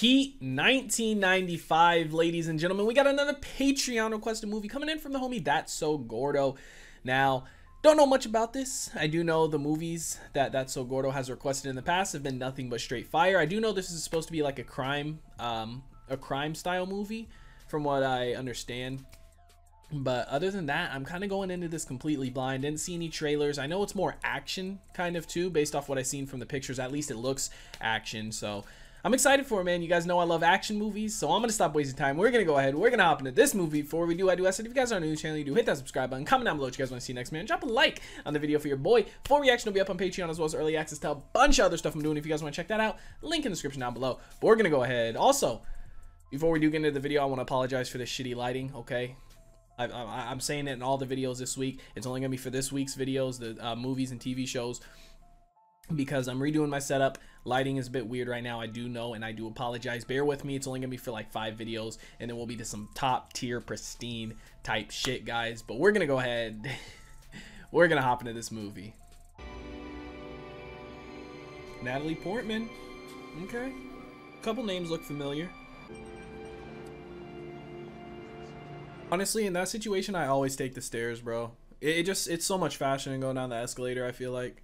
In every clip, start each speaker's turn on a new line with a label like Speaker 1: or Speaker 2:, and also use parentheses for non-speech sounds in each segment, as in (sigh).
Speaker 1: Heat 1995, ladies and gentlemen. We got another Patreon requested movie coming in from the homie That's So Gordo. Now, don't know much about this. I do know the movies that That's So Gordo has requested in the past have been nothing but straight fire. I do know this is supposed to be like a crime, um, a crime style movie, from what I understand. But other than that, I'm kind of going into this completely blind. Didn't see any trailers. I know it's more action kind of too, based off what I've seen from the pictures. At least it looks action. So I'm excited for it, man. You guys know I love action movies, so I'm gonna stop wasting time. We're gonna go ahead. We're gonna hop into this movie. Before we do, I do ask that if you guys are new to the channel, you do hit that subscribe button. Comment down below what you guys want to see next, man. Drop a like on the video for your boy. Full reaction will be up on Patreon as well as early access to a bunch of other stuff I'm doing. If you guys want to check that out, link in the description down below. But we're gonna go ahead. Also, before we do get into the video, I want to apologize for the shitty lighting. Okay, I, am saying it in all the videos this week. It's only gonna be for this week's videos, the uh, movies and TV shows because I'm redoing my setup. Lighting is a bit weird right now. I do know and I do apologize. Bear with me. It's only to be for like five videos and then we'll be to some top tier pristine type shit, guys. But we're to go ahead. (laughs) we're to hop into this movie. Natalie Portman. Okay. A couple names look familiar. Honestly, in that situation, I always take the stairs, bro. It, it just, it's so much faster than going down the escalator, I feel like.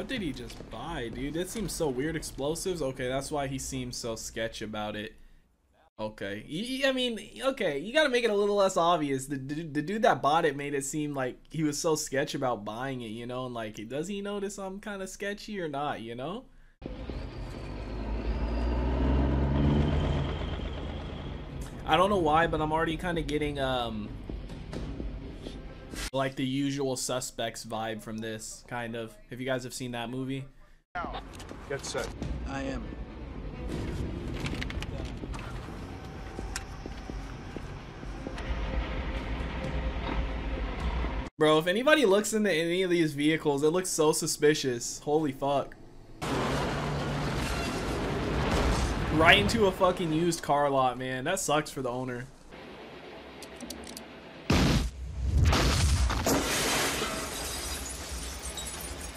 Speaker 1: What did he just buy, dude? That seems so weird. Explosives? Okay, that's why he seems so sketch about it. Okay. I mean, okay, you gotta make it a little less obvious. The, the, the, dude that bought it made it seem like he was so sketch about buying it, you know? And like, does he notice I'm kind of sketchy or not, you know? I don't know why, but I'm already kind of getting, um, like the usual suspects vibe from this, kind of. If you guys have seen that movie.
Speaker 2: Get set.
Speaker 3: I am.
Speaker 1: Bro, if anybody looks into any of these vehicles, it looks so suspicious. Holy fuck. Right into a fucking used car lot, man. That sucks for the owner.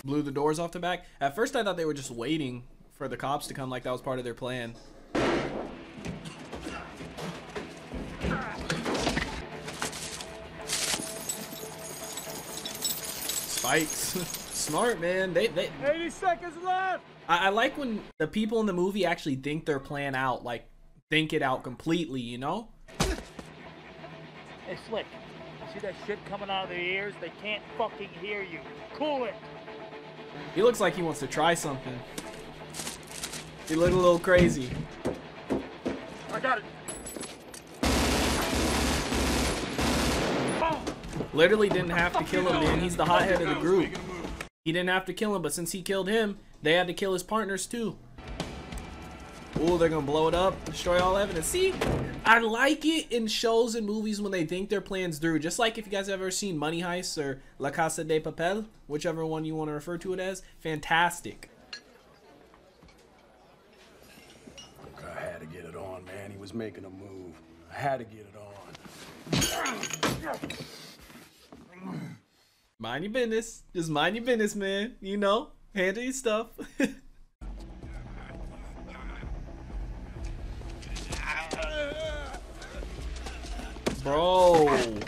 Speaker 1: Blew the doors off the back. At first, I thought they were just waiting for the cops to come like that was part of their plan. Spikes. (laughs) Smart, man. They, they
Speaker 2: 80 seconds left.
Speaker 1: I, I like when the people in the movie actually think their plan out, like think it out completely, you know?
Speaker 4: Hey, Slick, see that shit coming out of their ears? They can't fucking hear you. Cool it.
Speaker 1: He looks like he wants to try something. He looked a little crazy.
Speaker 4: I got it.
Speaker 1: Literally didn't have to kill him, man. He's the hothead of the group. He didn't have to kill him, but since he killed him, they had to kill his partners too. Oh, they're gonna blow it up, destroy all evidence. See, I like it in shows and movies when they think their plans through. Just like if you guys have ever seen Money Heist or La Casa de Papel, whichever one you want to refer to it as, fantastic.
Speaker 2: Look, I had to get it on, man. He was making a move. I had to get it
Speaker 1: on. Mind your business. Just mind your business, man. You know, handle your stuff. (laughs) Bro.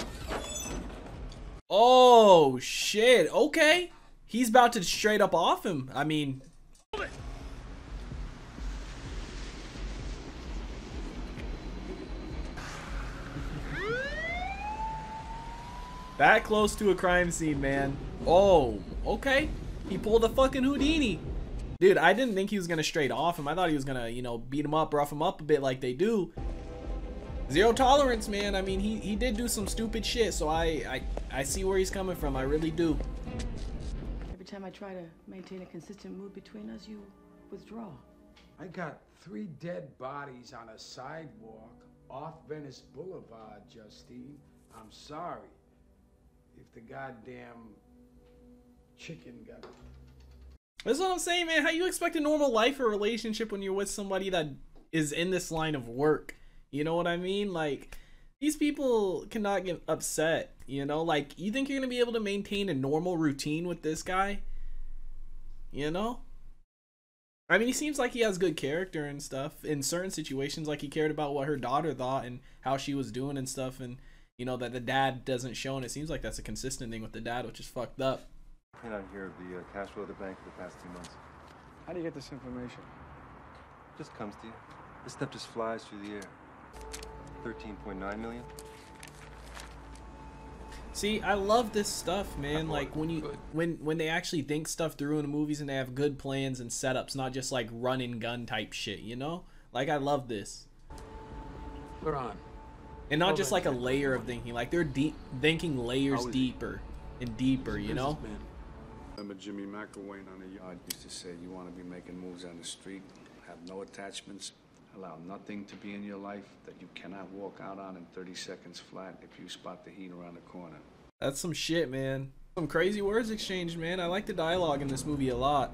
Speaker 1: Oh, shit. Okay. He's about to straight up off him. I mean... That close to a crime scene, man. Oh, okay. He pulled a fucking Houdini. Dude, I didn't think he was going to straight off him. I thought he was going to, you know, beat him up, rough him up a bit like they do. Zero tolerance, man. I mean, he, he did do some stupid shit, so I, I, I see where he's coming from. I really do.
Speaker 5: Every time I try to maintain a consistent mood between us, you withdraw.
Speaker 6: I got three dead bodies on a sidewalk off Venice Boulevard, Justine. I'm sorry if the goddamn chicken got
Speaker 1: That's what I'm saying, man. How you expect a normal life or relationship when you're with somebody that is in this line of work. You know what I mean? Like these people cannot get upset, you know? Like you think you're going to be able to maintain a normal routine with this guy? You know? I mean, he seems like he has good character and stuff in certain situations like he cared about what her daughter thought and how she was doing and stuff and you know that the dad doesn't show and it seems like that's a consistent thing with the dad, which is fucked up.
Speaker 3: Came out here of the uh, cash flow of the bank for the past two months.
Speaker 6: How do you get this information?
Speaker 3: Just comes to you. This stuff just flies through the air. 13.9 million?
Speaker 1: See, I love this stuff, man. Like when you when when they actually think stuff through in the movies and they have good plans and setups, not just like run and gun type shit, you know? Like I love this.
Speaker 6: We're on.
Speaker 1: And not just like a layer of thinking, like they're deep thinking layers
Speaker 2: How is it?
Speaker 1: deeper and deeper, you know?
Speaker 2: Remember Jimmy McElwain on the yard used to say, you want to be making moves on the street, have no attachments, allow nothing to be in your life that you cannot walk out on in 30 seconds flat if you spot the heat around the corner.
Speaker 1: That's some shit, man. Some crazy words exchanged, man. I like the dialogue in this movie a lot.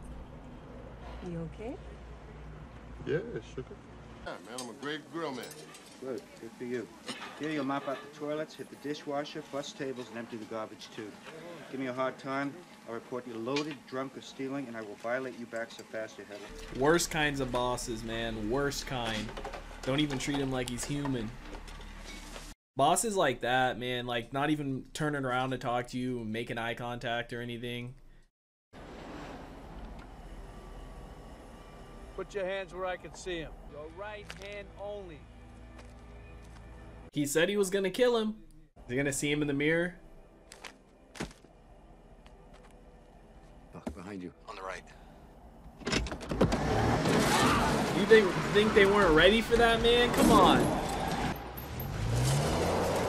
Speaker 7: You okay?
Speaker 8: Yeah, sugar.
Speaker 9: Yeah, man, I'm a great grill man.
Speaker 10: Good, good for you. Here, you'll mop out the toilets, hit the dishwasher, bust tables, and empty the garbage too. Give me a hard time, I'll report you loaded, drunk, or stealing, and I will violate you back so fast you have it.
Speaker 1: Worst kinds of bosses, man. Worst kind. Don't even treat him like he's human. Bosses like that, man, like not even turning around to talk to you, making eye contact or anything.
Speaker 4: Put your hands where I can see them. Your right hand only.
Speaker 1: He said he was gonna kill him. Is he gonna see him in the mirror?
Speaker 2: Behind you.
Speaker 9: On the right.
Speaker 1: You think think they weren't ready for that, man? Come on.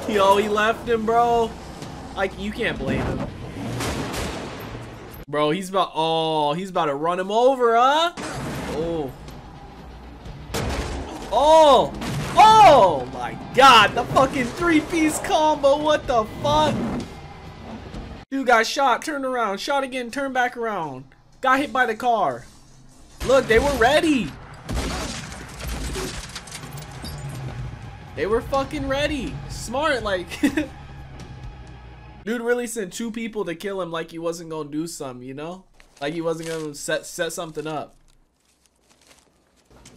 Speaker 1: Yo, he left him, bro. Like you can't blame him. Bro, he's about oh, he's about to run him over, huh? Oh. Oh! Oh my god, the fucking three-piece combo, what the fuck? Dude got shot, turned around, shot again, turned back around. Got hit by the car. Look, they were ready. They were fucking ready. Smart, like. (laughs) Dude really sent two people to kill him like he wasn't gonna do something, you know? Like he wasn't gonna set set something up.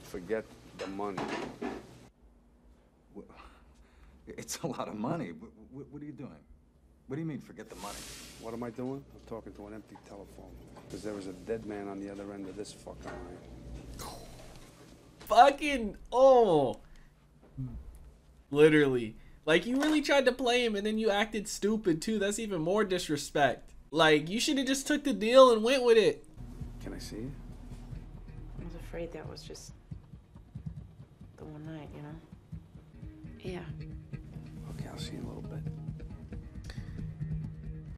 Speaker 2: Forget the money. (laughs)
Speaker 8: It's a lot of money. What, what are you doing? What do you mean, forget the money?
Speaker 2: What am I doing? I'm talking to an empty telephone. Because there was a dead man on the other end of this fucking line.
Speaker 1: Fucking oh. Literally. Like you really tried to play him and then you acted stupid too. That's even more disrespect. Like you should have just took the deal and went with it.
Speaker 2: Can I see you?
Speaker 7: I was afraid that was just the one night, you know? Yeah.
Speaker 2: Okay, I'll see you in a little bit.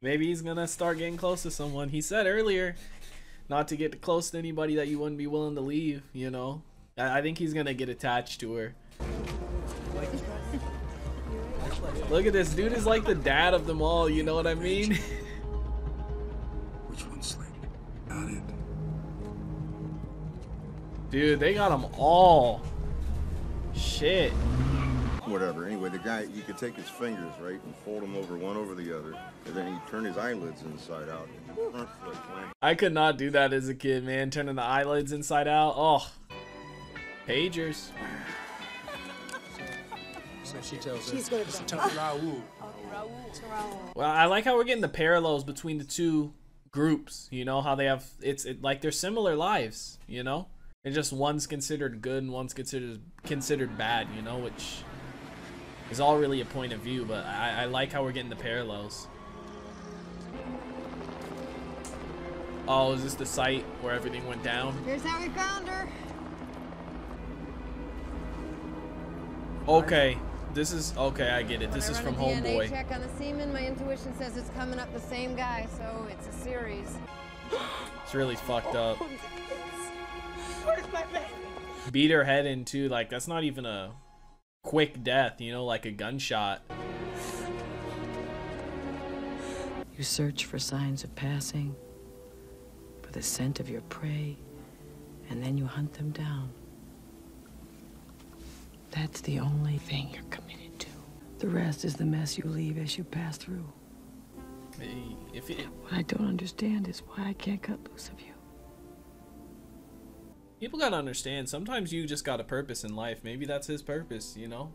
Speaker 1: Maybe he's gonna start getting close to someone. He said earlier not to get close to anybody that you wouldn't be willing to leave, you know? I, I think he's gonna get attached to her. Look at this dude is like the dad of them all, you know what I mean?
Speaker 2: Which one's Slim? Got it.
Speaker 1: Dude, they got them all. Shit.
Speaker 9: Whatever. Anyway, the guy, he could take his fingers, right, and fold them over one over the other, and then he'd turn his eyelids inside out. Front foot.
Speaker 1: I could not do that as a kid, man. Turning the eyelids inside out. Oh. Pagers.
Speaker 2: So she tells
Speaker 7: She's
Speaker 2: us,
Speaker 7: gonna
Speaker 2: listen,
Speaker 7: die.
Speaker 2: Raul. (laughs)
Speaker 1: Well, I like how we're getting the parallels between the two groups. You know how they have it's it, like they're similar lives. You know, and just one's considered good and one's considered considered bad. You know, which is all really a point of view. But I, I like how we're getting the parallels. Oh, is this the site where everything went down?
Speaker 11: Here's how we found her.
Speaker 1: Okay, this is okay. I get it. This is from
Speaker 11: run a DNA
Speaker 1: Homeboy.
Speaker 11: check on the semen. My intuition says it's coming up the same guy, so it's a series. (gasps)
Speaker 1: It's really fucked up.
Speaker 7: Oh, Where's my baby?
Speaker 1: beat her head in too. Like that's not even a quick death, you know, like a gunshot.
Speaker 5: You search for signs of passing, for the scent of your prey, and then you hunt them down. That's the only thing you're committed to. The rest is the mess you leave as you pass through.
Speaker 1: Hey, if it,
Speaker 5: What I don't understand is why I can't cut loose of you.
Speaker 1: People gotta understand, sometimes you just got a purpose in life. Maybe that's his purpose, you know?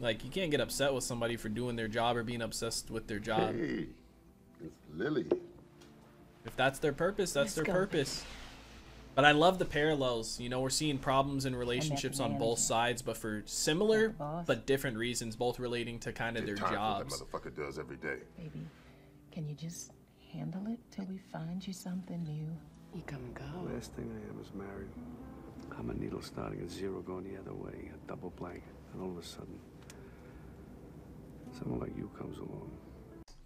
Speaker 1: Like, you can't get upset with somebody for doing their job or being obsessed with their job.
Speaker 9: Hey, it's Lily.
Speaker 1: If that's their purpose, that's
Speaker 5: Let's
Speaker 1: their
Speaker 5: go.
Speaker 1: purpose. But I love the parallels. You know, we're seeing problems in relationships on both sides, but for similar but different reasons, both relating to kind of their
Speaker 12: Get tired of
Speaker 1: jobs.
Speaker 12: What that motherfucker does every day.
Speaker 13: Baby, can you just handle it till we find you something new?
Speaker 5: You come and go.
Speaker 2: Last thing I am is married. I'm a needle starting at zero, going the other way, a double blank, and all of a sudden, someone like you comes along.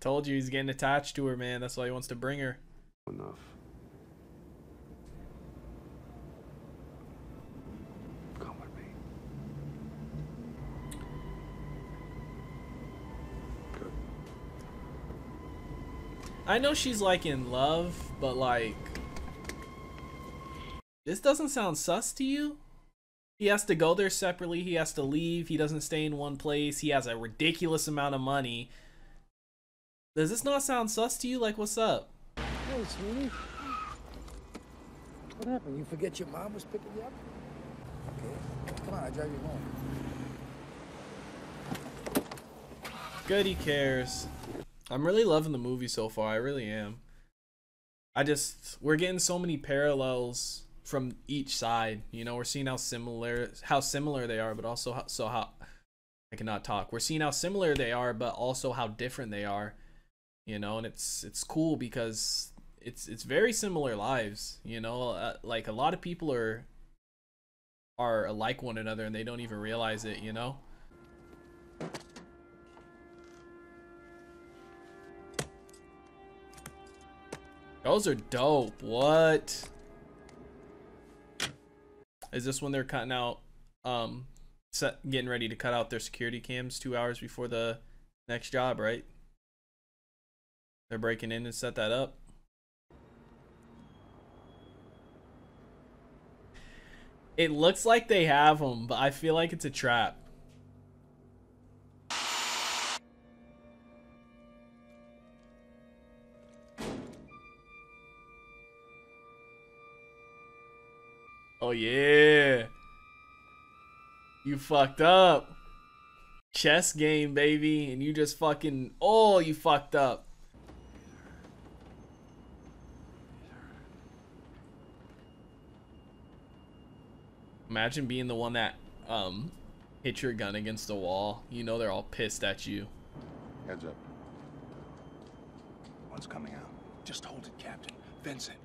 Speaker 1: Told you he's getting attached to her, man. That's why he wants to bring her.
Speaker 2: Enough. Come with me. Good.
Speaker 1: I know she's like in love, but like this doesn't sound sus to you. He has to go there separately. He has to leave. He doesn't stay in one place. He has a ridiculous amount of money. Does this not sound sus to you? Like, what's up?
Speaker 6: Hey, sweetie. What happened? You forget your mom was picking you up? Okay. Come on, I'll drive you home.
Speaker 1: Good, he cares. I'm really loving the movie so far. I really am. I just we're getting so many parallels from each side. You know, we're seeing how similar how similar they are, but also how, so how I cannot talk. We're seeing how similar they are, but also how different they are. You know, and it's it's cool because it's it's very similar lives. You know, uh, like a lot of people are are like one another and they don't even realize it. You know. Those are dope. What? Is this when they're cutting out, um, set, getting ready to cut out their security cams two hours before the next job, right? They're breaking in and set that up. It looks like they have them, but I feel like it's a trap. Oh yeah. You fucked up. Chess game, baby, and you just fucking oh, you fucked up. Imagine being the one that um hit your gun against the wall. You know they're all pissed at you.
Speaker 12: Heads up.
Speaker 14: One's coming out. Just hold it, Captain. Vincent,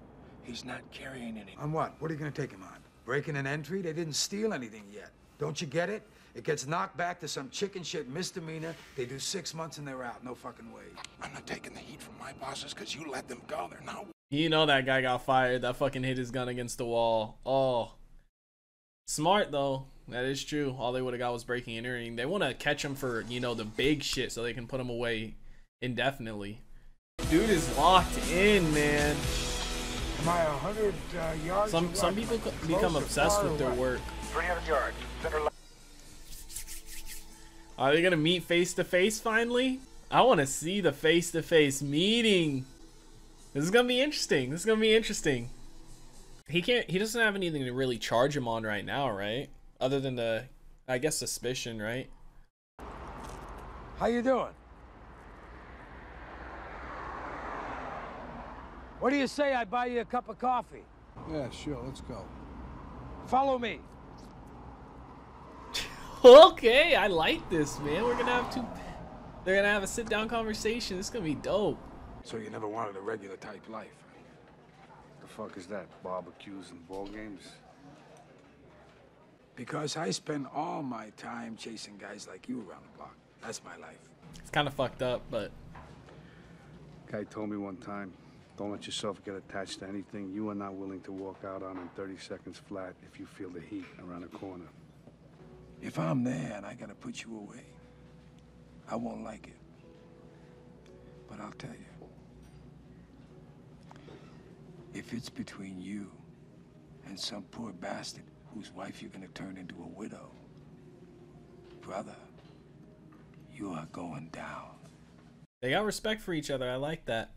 Speaker 14: he's not carrying any.
Speaker 6: On what? What are you gonna take him on? Breaking an entry? They didn't steal anything yet. Don't you get it? It gets knocked back to some chicken shit misdemeanor. They do six months and they're out. No fucking way.
Speaker 14: I'm not taking the heat from my bosses because you let them go. They're not.
Speaker 1: You know that guy got fired. That fucking hit his gun against the wall. Oh. Smart though. That is true. All they would have got was breaking and entering. They want to catch him for, you know, the big shit so they can put him away indefinitely. Dude is locked in, man.
Speaker 6: Am I a hundred uh, yards?
Speaker 1: Some some
Speaker 6: what?
Speaker 1: people become obsessed with their
Speaker 6: what?
Speaker 1: work.
Speaker 14: 300 yards. Center left.
Speaker 1: Are they gonna meet face to face finally? I want to see the face to face meeting. This is gonna be interesting. This is gonna be interesting. He can't. He doesn't have anything to really charge him on right now, right? Other than the, I guess suspicion, right?
Speaker 6: How you doing? What do you say I buy you a cup of coffee?
Speaker 15: Yeah, sure, let's go.
Speaker 6: Follow me. (laughs)
Speaker 1: okay, I like this, man. We're gonna have two. They're gonna have a sit down conversation. It's gonna be dope.
Speaker 6: So you never wanted a regular type life?
Speaker 2: The fuck is that? Barbecues and ball games?
Speaker 6: Because I spend all my time chasing guys like you around the block. That's my life.
Speaker 1: It's kind of fucked up, but
Speaker 2: Guy told me one time, don't let yourself get attached to anything you are not willing to walk out on in 30 seconds flat if you feel the heat around the corner.
Speaker 6: If I'm there and I gotta put you away, I won't like it. But I'll tell you. If it's between you and some poor bastard
Speaker 14: whose wife you're gonna turn into a widow. Brother, you are going down.
Speaker 1: They got respect for each other. I like that.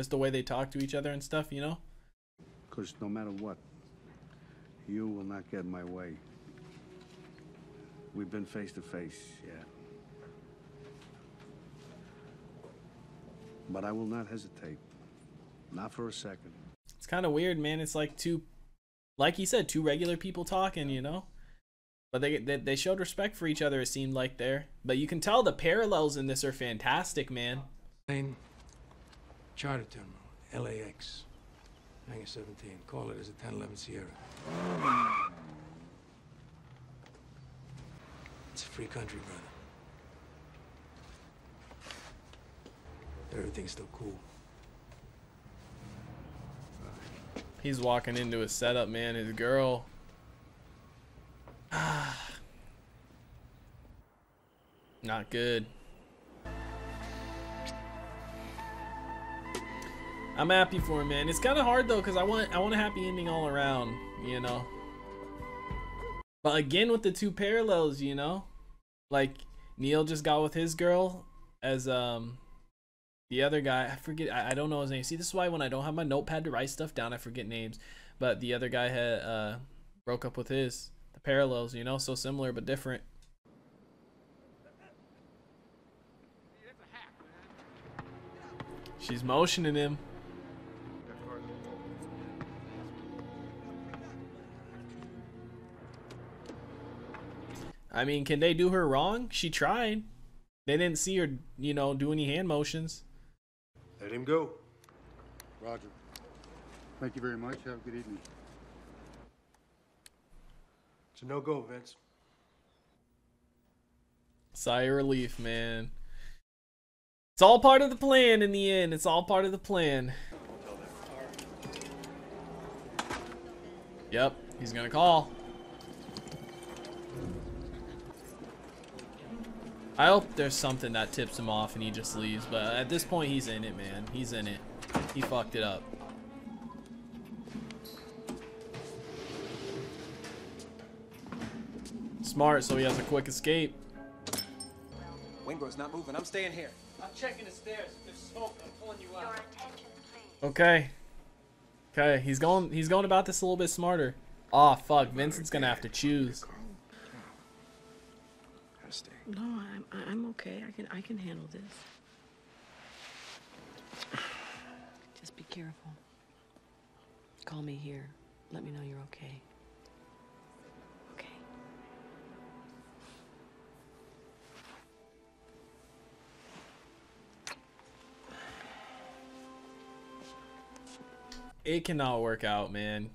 Speaker 1: Just the way they talk to each other and stuff, you know?
Speaker 2: Because no matter what, you will not get my way. We've been face to face, yeah. But I will not hesitate. Not for a second.
Speaker 1: It's kind of weird, man. It's like two, like you said, two regular people talking, you know? But they, they they showed respect for each other. It seemed like there, but you can tell the parallels in this are fantastic, man.
Speaker 6: Plane, charter terminal, LAX, Hangar 17. Call it as a 1011 Sierra. It's a free country, brother. Everything's still cool.
Speaker 1: He's walking into his setup, man. His girl. (sighs) Not good. I'm happy for him, man. It's kind of hard though, cause I want I want a happy ending all around, you know. But again, with the two parallels, you know, like Neil just got with his girl as um the other guy. I forget. I, I don't know his name. See, this is why when I don't have my notepad to write stuff down, I forget names. But the other guy had uh broke up with his. The parallels, you know, so similar but different. She's motioning him. I mean, can they do her wrong? She tried. They didn't see her, you know, do any hand motions.
Speaker 15: Let him go. Roger. Thank you very much. Have a good evening.
Speaker 14: It's a no-go, Vince.
Speaker 1: Sigh of relief, man. It's all part of the plan in the end. It's all part of the plan. Yep, he's gonna call. I hope there's something that tips him off and he just leaves, but at this point he's in it, man. He's in it. He fucked it up. Smart, so he has a quick escape.
Speaker 16: Waingro's not moving. I'm staying here.
Speaker 17: I'm checking the stairs. If there's smoke, I'm pulling you out.
Speaker 1: Okay. Okay, he's going he's going about this a little bit smarter. Oh fuck, Vincent's gonna have to choose.
Speaker 5: No, I'm I'm okay. I can I can handle this. (sighs) Just be careful. Call me here. Let me know you're okay. Okay.
Speaker 1: It cannot work out, man.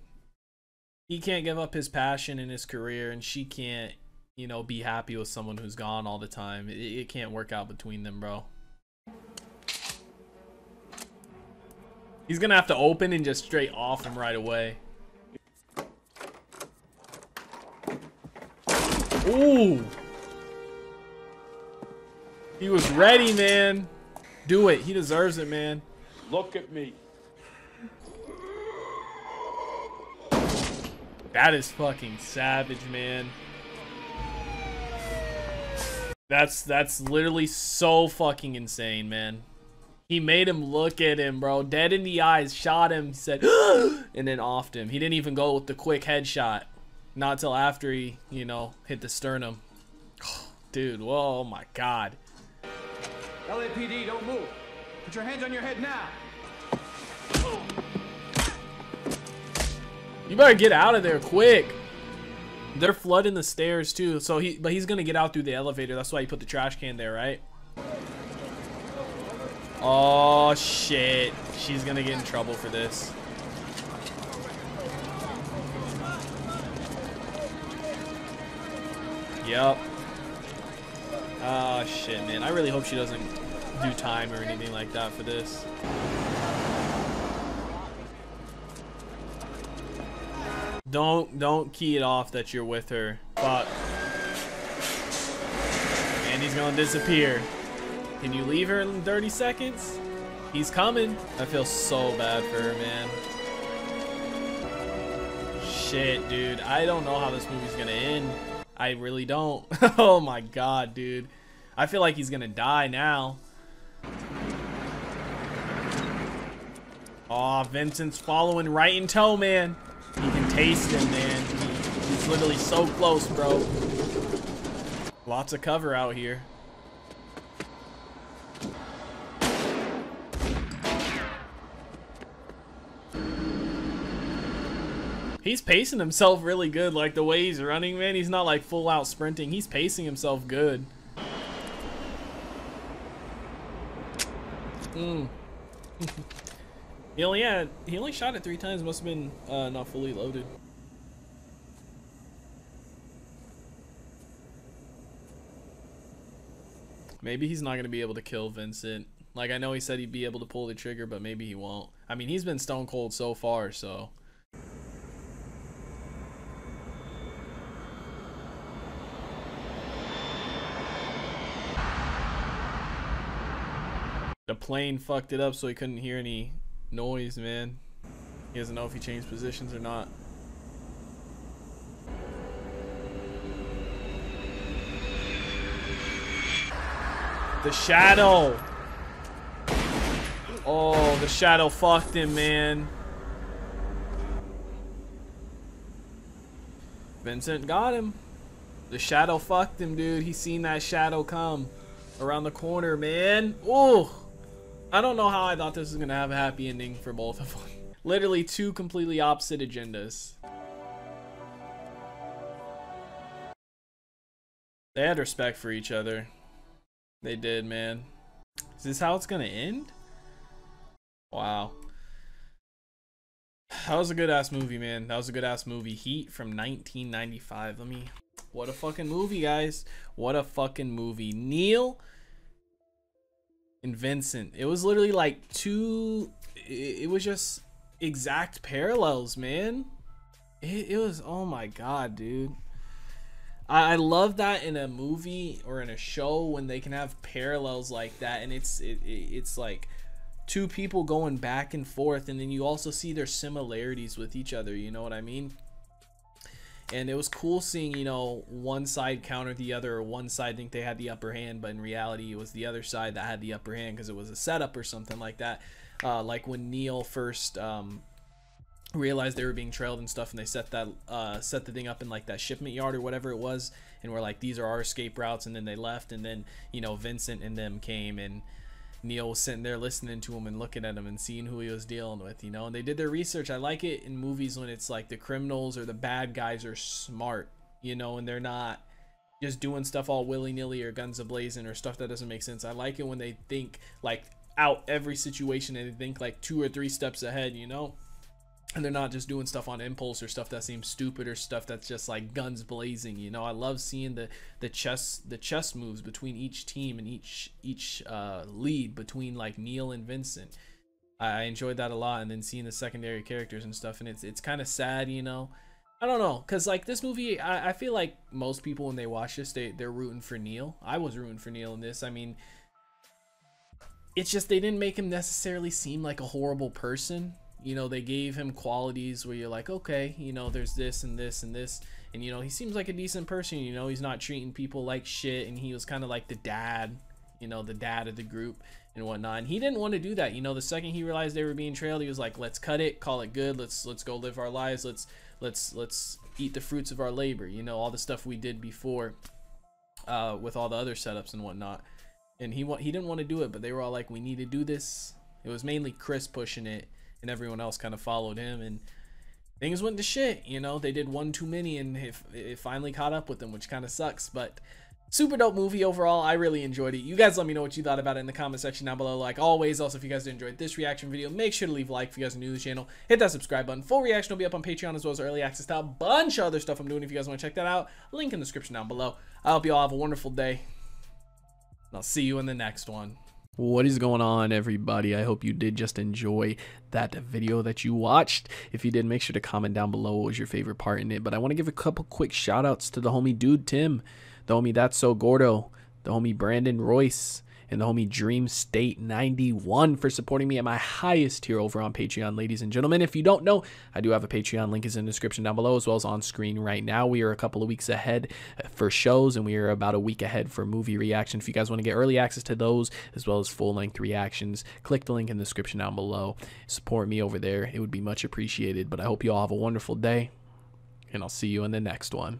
Speaker 1: He can't give up his passion and his career and she can't, you know, be happy with someone who's gone all the time. It, it can't work out between them, bro. He's gonna have to open and just straight off him right away. Ooh. He was ready, man. Do it. He deserves it, man.
Speaker 17: Look at me.
Speaker 1: That is fucking savage, man. That's that's literally so fucking insane, man. He made him look at him, bro. Dead in the eyes, shot him, said, (gasps) and then offed him. He didn't even go with the quick headshot. Not till after he, you know, hit the sternum. (sighs) Dude, whoa, oh my god.
Speaker 17: LAPD, don't move. Put your hands on your head now.
Speaker 1: You better get out of there quick. They're flooding the stairs too. So he but he's gonna get out through the elevator. That's why he put the trash can there, right? Oh shit. She's gonna get in trouble for this. Yep. Oh ah, shit, man. I really hope she doesn't do time or anything like that for this. Don't don't key it off that you're with her. Fuck. And he's gonna disappear. Can you leave her in 30 seconds? He's coming. I feel so bad for her, man. shit, dude. I don't know how this movie's gonna end. I really don't. (laughs) oh my god, dude. I feel like he's gonna die now. Aw, oh, Vincent's following right in tow, man. Taste him, man. He's literally so close, bro. Lots of cover out here. He's pacing himself really good. Like the way he's running, man. He's not like full out sprinting. He's pacing himself good. Mm. (laughs) he only had he only shot it three times. Must have been uh, not fully loaded. Maybe he's not gonna be able to kill Vincent. Like I know he said he'd be able to pull the trigger, but maybe he won't. I mean, he's been stone cold so far, so. The plane fucked it up so he couldn't hear any noise, man. He doesn't know if he changed positions or not. The shadow. Oh, the shadow fucked him, man. Vincent got him. The shadow fucked him, dude. He seen that shadow come around the corner, man. Oh. I don't know how I thought this was to have a happy ending for both of them. (laughs) Literally two completely opposite agendas. They had respect for each other. They did, man. Is this how it's to end? Wow. (sighs) That was a good ass movie, man. That was a good ass movie. Heat from 1995. Let me. What a fucking movie, guys. What a fucking movie. Neil and Vincent. It was literally like two. It, was just exact parallels, man. It, it was oh my god, dude. I, I love that in a movie or in a show when they can have parallels like that, and it's it, it's like two people going back and forth, and then you also see their similarities with each other. You know what I mean? And it was cool seeing you know one side counter the other or one side think they had the upper hand but in reality it was the other side that had the upper hand because it was a setup or something like that. Uh, like when neil first um, realized they were being trailed and stuff and they set that uh, set the thing up in like that shipment yard or whatever it was and we're like these are our escape routes and then they left and then you know vincent and them came and Neil was sitting there listening to him and looking at him and seeing who he was dealing with, you know. And they did their research. I like it in movies when it's like the criminals or the bad guys are smart, you know, and they're not just doing stuff all willy nilly or guns a blazing or stuff that doesn't make sense. I like it when they think like out every situation and they think like two or three steps ahead, you know and they're not just doing stuff on impulse or stuff that seems stupid or stuff that's just like guns blazing you know? I love seeing the the chess the chess moves between each team and each each uh, lead between like neil and vincent. I enjoyed that a lot and then seeing the secondary characters and stuff and it's it's kind of sad you know? I don't know because like this movie I, I feel like most people when they watch this they, they're rooting for neil. I was rooting for neil in this. I mean it's just they didn't make him necessarily seem like a horrible person you know they gave him qualities where you're like okay you know there's this and this and this. And you know he seems like a decent person you know he's not treating people like shit. And he was kind of like the dad you know the dad of the group and whatnot. And he didn't want to do that you know the second he realized they were being trailed he was like let's cut it call it good. Let's let's go live our lives. Let's let's let's eat the fruits of our labor you know all the stuff we did before uh, with all the other setups and whatnot. And he he didn't want to do it but they were all like we need to do this. It was mainly chris pushing it and everyone else kind of followed him and things went to shit you know? They did one too many and it, it finally caught up with them which kind of sucks but super dope movie overall. I really enjoyed it. You guys let me know what you thought about it in the comment section down below like always. Also if you guys enjoyed this reaction video make sure to leave a like if you guys are new to the channel. Hit that subscribe button. Full reaction will be up on patreon as well as early access to a bunch of other stuff i'm doing if you guys want to check that out. Link in the description down below. I hope you all have a wonderful day and i'll see you in the next one what is going on everybody? I hope you did just enjoy that video that you watched. If you did, make sure to comment down below what was your favorite part in it. But I want to give a couple quick shout outs to the homie Dude Tim, the homie That's So Gordo, the homie Brandon Royce, and the homie Dream State 91 for supporting me at my highest tier over on Patreon, ladies and gentlemen. If you don't know, I do have a Patreon link is in the description down below as well as on screen right now. We are a couple of weeks ahead for shows and we are about a week ahead for movie reaction. If you guys want to get early access to those as well as full-length reactions, click the link in the description down below. Support me over there. It would be much appreciated. But I hope you all have a wonderful day and I'll see you in the next one.